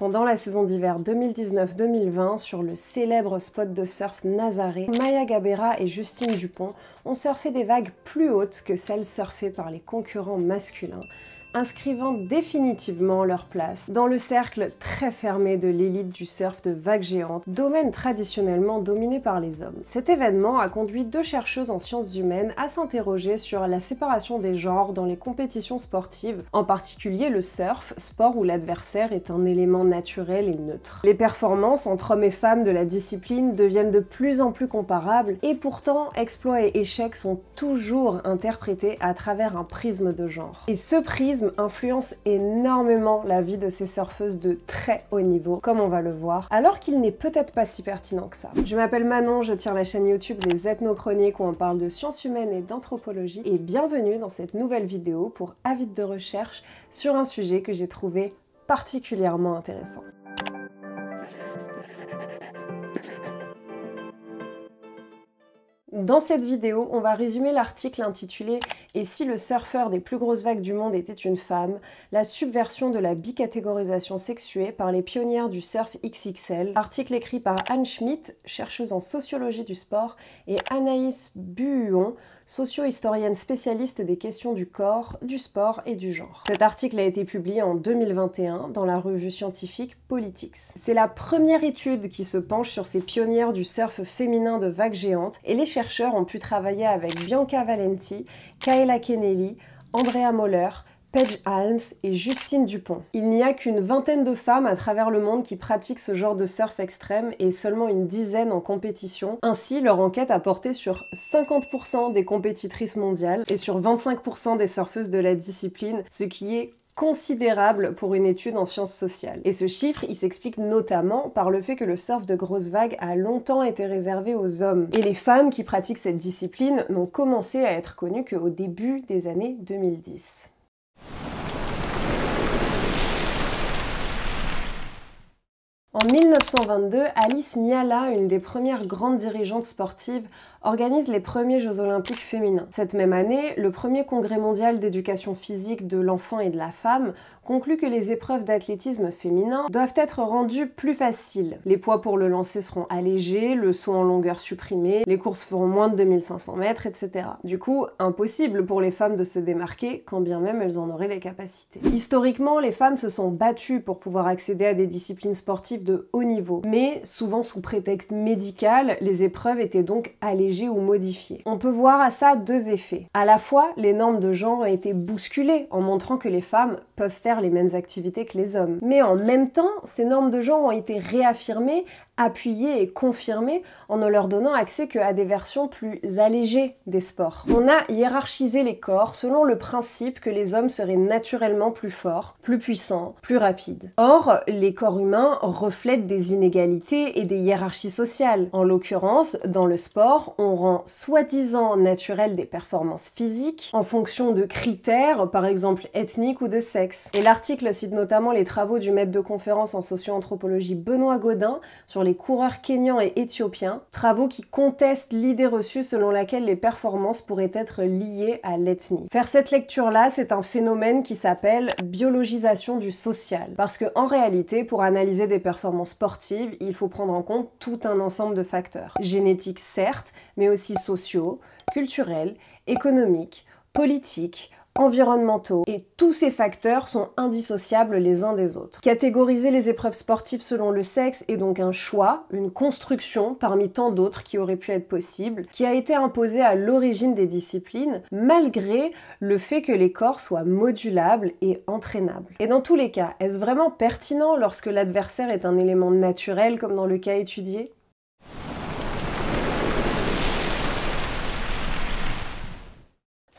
Pendant la saison d'hiver 2019-2020, sur le célèbre spot de surf Nazaré, Maya Gabera et Justine Dupont ont surfé des vagues plus hautes que celles surfées par les concurrents masculins inscrivant définitivement leur place dans le cercle très fermé de l'élite du surf de vagues géantes, domaine traditionnellement dominé par les hommes. Cet événement a conduit deux chercheuses en sciences humaines à s'interroger sur la séparation des genres dans les compétitions sportives, en particulier le surf, sport où l'adversaire est un élément naturel et neutre. Les performances entre hommes et femmes de la discipline deviennent de plus en plus comparables et pourtant exploits et échecs sont toujours interprétés à travers un prisme de genre. Et ce prisme influence énormément la vie de ces surfeuses de très haut niveau, comme on va le voir, alors qu'il n'est peut-être pas si pertinent que ça. Je m'appelle Manon, je tiens la chaîne YouTube Les Ethnochroniques où on parle de sciences humaines et d'anthropologie, et bienvenue dans cette nouvelle vidéo pour avis de recherche sur un sujet que j'ai trouvé particulièrement intéressant. Dans cette vidéo, on va résumer l'article intitulé Et si le surfeur des plus grosses vagues du monde était une femme? La subversion de la bicatégorisation sexuée par les pionnières du surf XXL. Article écrit par Anne Schmidt, chercheuse en sociologie du sport, et Anaïs Buhuon, socio-historienne spécialiste des questions du corps, du sport et du genre. Cet article a été publié en 2021 dans la revue scientifique Politics. C'est la première étude qui se penche sur ces pionnières du surf féminin de vagues géantes et les chercheurs ont pu travailler avec Bianca Valenti, Kaela Kennelly, Andrea Moller, Paige Alms et Justine Dupont. Il n'y a qu'une vingtaine de femmes à travers le monde qui pratiquent ce genre de surf extrême et seulement une dizaine en compétition. Ainsi, leur enquête a porté sur 50% des compétitrices mondiales et sur 25% des surfeuses de la discipline, ce qui est considérable pour une étude en sciences sociales. Et ce chiffre, il s'explique notamment par le fait que le surf de grosses vagues a longtemps été réservé aux hommes. Et les femmes qui pratiquent cette discipline n'ont commencé à être connues qu'au début des années 2010. En 1922, Alice Miala, une des premières grandes dirigeantes sportives, organise les premiers Jeux olympiques féminins. Cette même année, le premier congrès mondial d'éducation physique de l'enfant et de la femme conclut que les épreuves d'athlétisme féminin doivent être rendues plus faciles. Les poids pour le lancer seront allégés, le saut en longueur supprimé, les courses feront moins de 2500 mètres, etc. Du coup, impossible pour les femmes de se démarquer, quand bien même elles en auraient les capacités. Historiquement, les femmes se sont battues pour pouvoir accéder à des disciplines sportives de haut niveau, mais souvent sous prétexte médical, les épreuves étaient donc allégées ou modifié. On peut voir à ça deux effets. À la fois, les normes de genre ont été bousculées en montrant que les femmes peuvent faire les mêmes activités que les hommes. Mais en même temps, ces normes de genre ont été réaffirmées, appuyées et confirmées en ne leur donnant accès qu'à des versions plus allégées des sports. On a hiérarchisé les corps selon le principe que les hommes seraient naturellement plus forts, plus puissants, plus rapides. Or, les corps humains reflètent des inégalités et des hiérarchies sociales. En l'occurrence, dans le sport, on rend soi-disant naturel des performances physiques en fonction de critères, par exemple ethniques ou de sexe. Et l'article cite notamment les travaux du maître de conférence en socio-anthropologie Benoît Godin sur les coureurs kenyans et éthiopiens, travaux qui contestent l'idée reçue selon laquelle les performances pourraient être liées à l'ethnie. Faire cette lecture-là, c'est un phénomène qui s'appelle biologisation du social. Parce que en réalité, pour analyser des performances sportives, il faut prendre en compte tout un ensemble de facteurs. Génétiques certes, mais aussi sociaux, culturels, économiques, politiques, environnementaux. Et tous ces facteurs sont indissociables les uns des autres. Catégoriser les épreuves sportives selon le sexe est donc un choix, une construction parmi tant d'autres qui auraient pu être possibles, qui a été imposé à l'origine des disciplines, malgré le fait que les corps soient modulables et entraînables. Et dans tous les cas, est-ce vraiment pertinent lorsque l'adversaire est un élément naturel comme dans le cas étudié?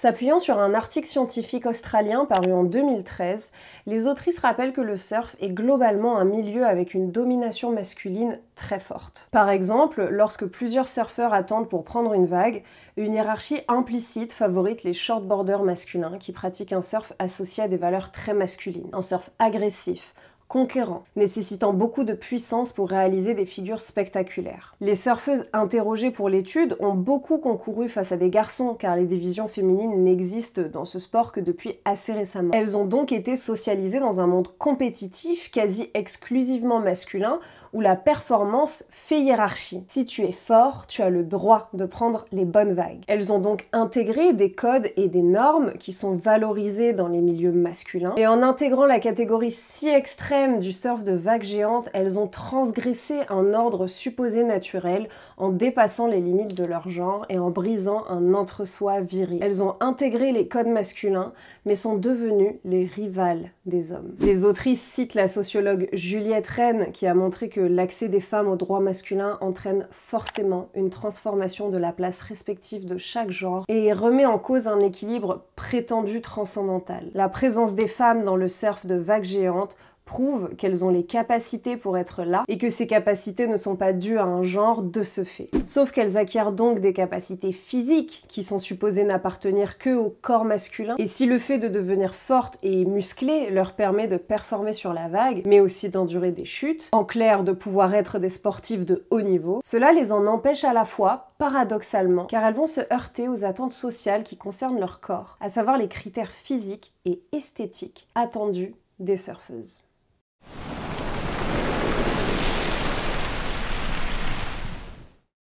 S'appuyant sur un article scientifique australien paru en 2013, les autrices rappellent que le surf est globalement un milieu avec une domination masculine très forte. Par exemple, lorsque plusieurs surfeurs attendent pour prendre une vague, une hiérarchie implicite favorite les shortboarders masculins qui pratiquent un surf associé à des valeurs très masculines. Un surf agressif, conquérant, nécessitant beaucoup de puissance pour réaliser des figures spectaculaires. Les surfeuses interrogées pour l'étude ont beaucoup concouru face à des garçons, car les divisions féminines n'existent dans ce sport que depuis assez récemment. Elles ont donc été socialisées dans un monde compétitif, quasi exclusivement masculin, où la performance fait hiérarchie. Si tu es fort, tu as le droit de prendre les bonnes vagues. Elles ont donc intégré des codes et des normes qui sont valorisés dans les milieux masculins. Et en intégrant la catégorie si extrême du surf de vagues géantes, elles ont transgressé un ordre supposé naturel en dépassant les limites de leur genre et en brisant un entre-soi viril. Elles ont intégré les codes masculins, mais sont devenues les rivales des hommes. Les autrices citent la sociologue Juliette Rennes qui a montré que l'accès des femmes aux droits masculins entraîne forcément une transformation de la place respective de chaque genre et remet en cause un équilibre prétendu transcendantal. La présence des femmes dans le surf de vagues géantes prouvent qu'elles ont les capacités pour être là et que ces capacités ne sont pas dues à un genre de ce fait. Sauf qu'elles acquièrent donc des capacités physiques qui sont supposées n'appartenir que au corps masculin et si le fait de devenir forte et musclée leur permet de performer sur la vague mais aussi d'endurer des chutes, en clair de pouvoir être des sportifs de haut niveau, cela les en empêche à la fois paradoxalement, car elles vont se heurter aux attentes sociales qui concernent leur corps, à savoir les critères physiques et esthétiques attendus des surfeuses.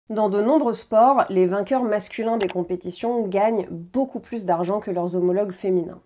Dans de nombreux sports, les vainqueurs masculins des compétitions gagnent beaucoup plus d'argent que leurs homologues féminins.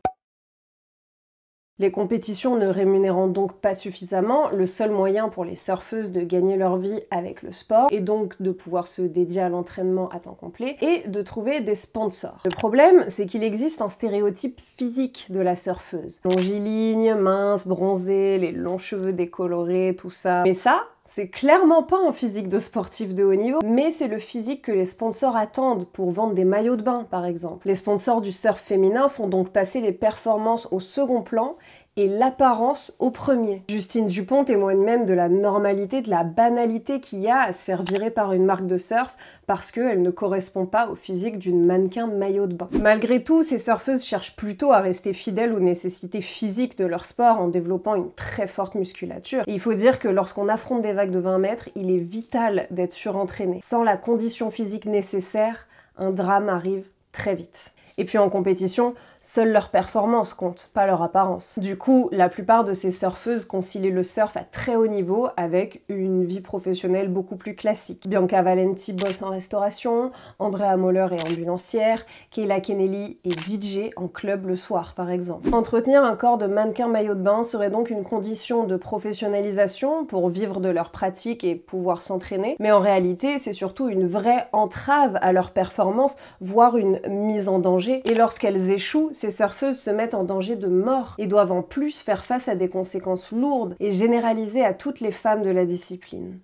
Les compétitions ne rémunérant donc pas suffisamment, le seul moyen pour les surfeuses de gagner leur vie avec le sport, et donc de pouvoir se dédier à l'entraînement à temps complet, est de trouver des sponsors. Le problème, c'est qu'il existe un stéréotype physique de la surfeuse. Longiligne, mince, bronzée, les longs cheveux décolorés, tout ça. Mais ça, c'est clairement pas un physique de sportif de haut niveau, mais c'est le physique que les sponsors attendent pour vendre des maillots de bain, par exemple. Les sponsors du surf féminin font donc passer les performances au second plan et l'apparence au premier. Justine Dupont témoigne même de la normalité, de la banalité qu'il y a à se faire virer par une marque de surf parce qu'elle ne correspond pas au physique d'une mannequin maillot de bain. Malgré tout, ces surfeuses cherchent plutôt à rester fidèles aux nécessités physiques de leur sport en développant une très forte musculature. il faut dire que lorsqu'on affronte des vagues de 20 mètres, il est vital d'être surentraîné. Sans la condition physique nécessaire, un drame arrive très vite. Et puis en compétition, Seule leur performance compte, pas leur apparence. Du coup, la plupart de ces surfeuses concilient le surf à très haut niveau avec une vie professionnelle beaucoup plus classique. Bianca Valenti bosse en restauration, Andrea Moller est ambulancière, Kayla Kennelly est DJ en club le soir par exemple. Entretenir un corps de mannequin maillot de bain serait donc une condition de professionnalisation pour vivre de leur pratique et pouvoir s'entraîner, mais en réalité c'est surtout une vraie entrave à leur performance, voire une mise en danger, et lorsqu'elles échouent, ces surfeuses se mettent en danger de mort et doivent en plus faire face à des conséquences lourdes et généralisées à toutes les femmes de la discipline.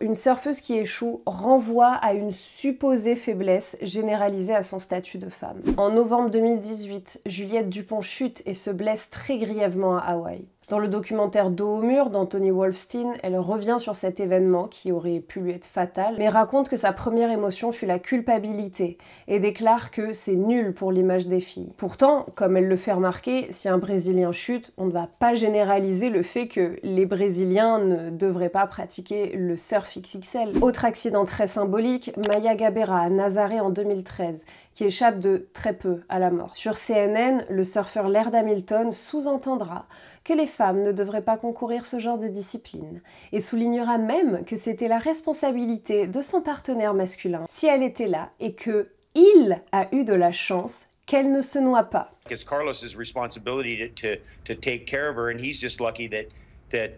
Une surfeuse qui échoue renvoie à une supposée faiblesse généralisée à son statut de femme. En novembre 2018, Juliette Dupont chute et se blesse très grièvement à Hawaï. Dans le documentaire Dos au mur d'Anthony Wolfstein, elle revient sur cet événement qui aurait pu lui être fatal, mais raconte que sa première émotion fut la culpabilité et déclare que c'est nul pour l'image des filles. Pourtant, comme elle le fait remarquer, si un Brésilien chute, on ne va pas généraliser le fait que les Brésiliens ne devraient pas pratiquer le surf XXL. Autre accident très symbolique, Maya Gabera à Nazaré en 2013, qui échappe de très peu à la mort. Sur CNN, le surfeur Laird Hamilton sous-entendra que les femmes ne devraient pas concourir ce genre de discipline et soulignera même que c'était la responsabilité de son partenaire masculin si elle était là et que il a eu de la chance qu'elle ne se noie pas. Carlos's responsibility to, take care of her and he's just lucky that Uh,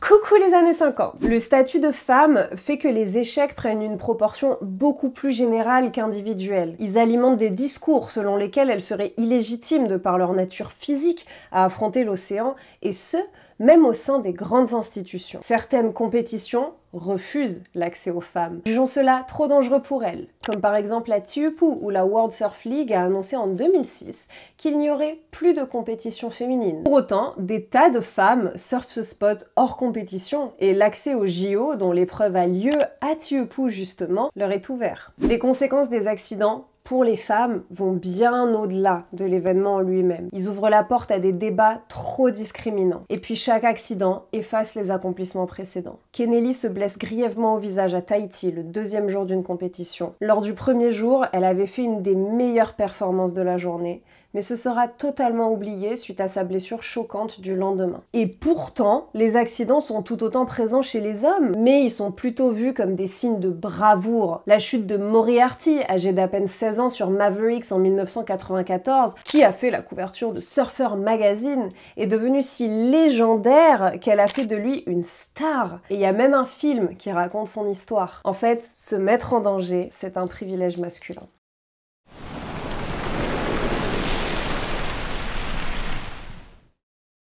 Coucou les années 50. Le statut de femme fait que les échecs prennent une proportion beaucoup plus générale qu'individuelle. Ils alimentent des discours selon lesquels elles seraient illégitimes de par leur nature physique à affronter l'océan, et ce, même au sein des grandes institutions. Certaines compétitions refusent l'accès aux femmes. Jugeons cela trop dangereux pour elles, comme par exemple la TUPU ou la World Surf League a annoncé en 2006 qu'il n'y aurait plus de compétition féminine. Pour autant, des tas de femmes surfent ce spot hors compétition et l'accès aux JO, dont l'épreuve a lieu à TUPU justement, leur est ouvert. Les conséquences des accidents pour les femmes vont bien au-delà de l'événement en lui-même. Ils ouvrent la porte à des débats trop discriminants. Et puis chaque accident efface les accomplissements précédents. Kennelly se blesse grièvement au visage à Tahiti le deuxième jour d'une compétition. Lors du premier jour, elle avait fait une des meilleures performances de la journée mais ce sera totalement oublié suite à sa blessure choquante du lendemain. Et pourtant, les accidents sont tout autant présents chez les hommes, mais ils sont plutôt vus comme des signes de bravoure. La chute de Moriarty, âgé d'à peine 16 ans sur Mavericks en 1994, qui a fait la couverture de Surfer Magazine, est devenue si légendaire qu'elle a fait de lui une star. Et il y a même un film qui raconte son histoire. En fait, se mettre en danger, c'est un privilège masculin.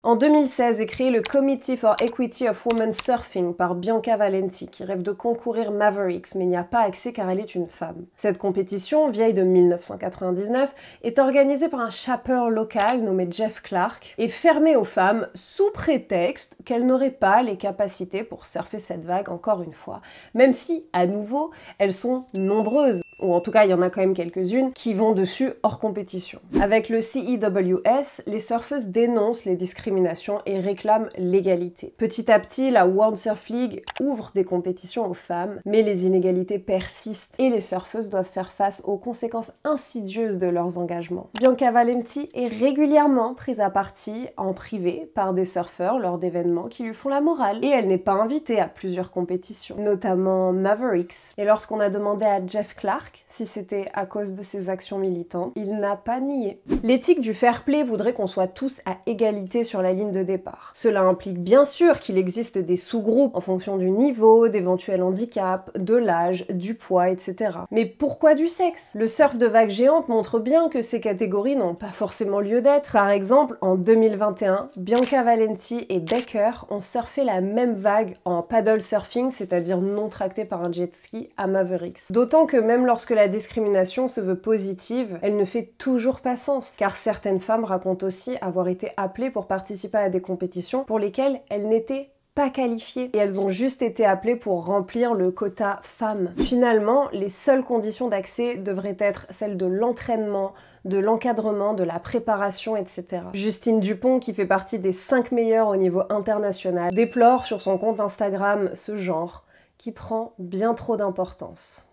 En 2016 est créé le Committee for Equity of Women Surfing par Bianca Valenti, qui rêve de concourir Mavericks, mais n'y a pas accès car elle est une femme. Cette compétition, vieille de 1999, est organisée par un chapeur local nommé Jeff Clark et fermée aux femmes sous prétexte qu'elles n'auraient pas les capacités pour surfer cette vague encore une fois, même si, à nouveau, elles sont nombreuses ou en tout cas il y en a quand même quelques-unes, qui vont dessus hors compétition. Avec le CEWS, les surfeuses dénoncent les discriminations et réclament l'égalité. Petit à petit, la World Surf League ouvre des compétitions aux femmes, mais les inégalités persistent et les surfeuses doivent faire face aux conséquences insidieuses de leurs engagements. Bianca Valenti est régulièrement prise à partie en privé par des surfeurs lors d'événements qui lui font la morale, et elle n'est pas invitée à plusieurs compétitions, notamment Mavericks. Et lorsqu'on a demandé à Jeff Clark si c'était à cause de ses actions militantes. Il n'a pas nié. L'éthique du fair play voudrait qu'on soit tous à égalité sur la ligne de départ. Cela implique bien sûr qu'il existe des sous-groupes en fonction du niveau, d'éventuels handicaps, de l'âge, du poids, etc. Mais pourquoi du sexe? Le surf de vagues géantes montre bien que ces catégories n'ont pas forcément lieu d'être. Par exemple, en 2021, Bianca Valenti et Becker ont surfé la même vague en paddle surfing, c'est-à-dire non tracté par un jet ski, à Mavericks. D'autant que même lorsque la discrimination se veut positive, elle ne fait toujours pas sens, car certaines femmes racontent aussi avoir été appelées pour participer à des compétitions pour lesquelles elles n'étaient pas qualifiées et elles ont juste été appelées pour remplir le quota femmes. Finalement, les seules conditions d'accès devraient être celles de l'entraînement, de l'encadrement, de la préparation, etc. Justine Dupont, qui fait partie des 5 meilleures au niveau international, déplore sur son compte Instagram ce genre qui prend bien trop d'importance.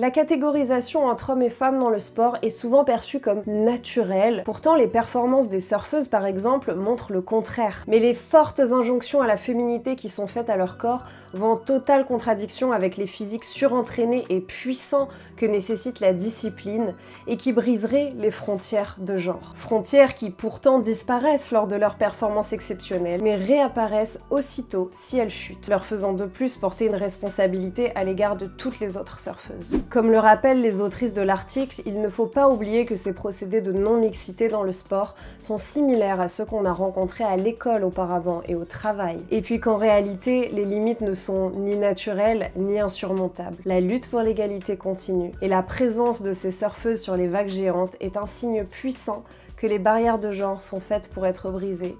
La catégorisation entre hommes et femmes dans le sport est souvent perçue comme naturelle. Pourtant, les performances des surfeuses, par exemple, montrent le contraire. Mais les fortes injonctions à la féminité qui sont faites à leur corps vont en totale contradiction avec les physiques surentraînés et puissants que nécessite la discipline et qui briseraient les frontières de genre. Frontières qui pourtant disparaissent lors de leurs performances exceptionnelles, mais réapparaissent aussitôt si elles chutent, leur faisant de plus porter une responsabilité à l'égard de toutes les autres surfeuses. Comme le rappellent les autrices de l'article, il ne faut pas oublier que ces procédés de non-mixité dans le sport sont similaires à ceux qu'on a rencontrés à l'école auparavant et au travail. Et puis qu'en réalité, les limites ne sont ni naturelles ni insurmontables. La lutte pour l'égalité continue et la présence de ces surfeuses sur les vagues géantes est un signe puissant que les barrières de genre sont faites pour être brisées,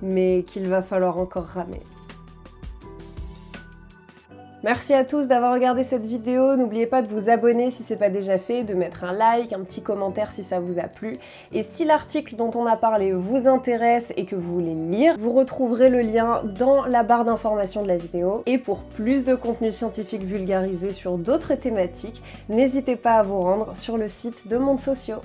mais qu'il va falloir encore ramer. Merci à tous d'avoir regardé cette vidéo. N'oubliez pas de vous abonner si ce n'est pas déjà fait, de mettre un like, un petit commentaire si ça vous a plu. Et si l'article dont on a parlé vous intéresse et que vous voulez lire, vous retrouverez le lien dans la barre d'information de la vidéo. Et pour plus de contenu scientifique vulgarisé sur d'autres thématiques, n'hésitez pas à vous rendre sur le site de Monde Sociaux.